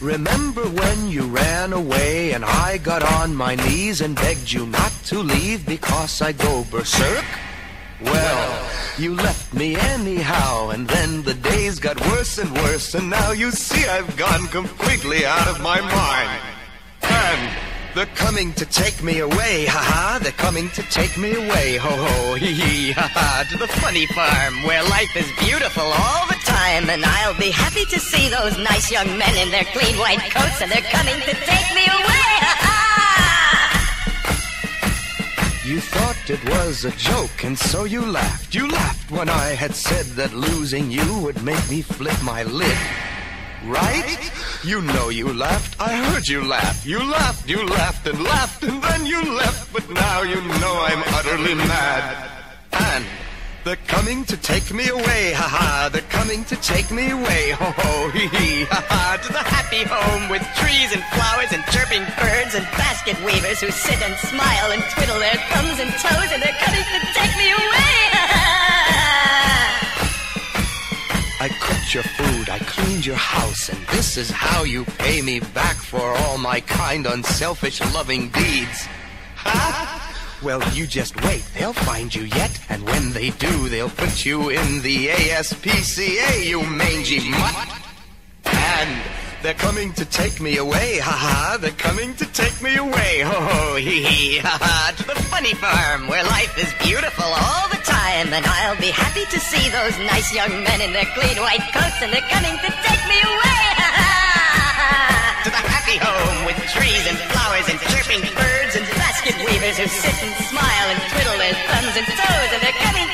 Remember when you ran away and I got on my knees and begged you not to leave because I go berserk? Well, you left me anyhow, and then the days got worse and worse, and now you see I've gone completely out of my mind. And they're coming to take me away, haha, -ha. they're coming to take me away, ho-ho, hee-hee, ha-ha, to the funny farm where life is beautiful all the time, and I'll be happy to see those nice young men in their clean white coats, and they're coming to take me away! You thought it was a joke, and so you laughed. You laughed when I had said that losing you would make me flip my lid. Right? You know you laughed. I heard you laugh. You laughed, you laughed and laughed, and then you left. But now you know I'm utterly mad. And they're coming to take me away, ha ha. They're coming to take me away, ho ho, hee hee, ha ha. To the happy home with trees and flowers and chirping birds and basket weavers who sit and smile and twiddle their thumbs and toes, and they're coming to take me away, ha ha. I cooked your food, I cleaned your house, and this is how you pay me back for all my kind, unselfish, loving deeds. Well, you just wait. They'll find you yet, and when they do, they'll put you in the ASPCA, you mangy mutt. And they're coming to take me away, ha ha. They're coming to take me away, ho ho, hee hee, ha ha. To the funny farm where life is beautiful all the time, and I'll be happy to see those nice young men in their clean white coats, and they're coming to take me away, who sit and smile and twiddle their thumbs and toes, and they're coming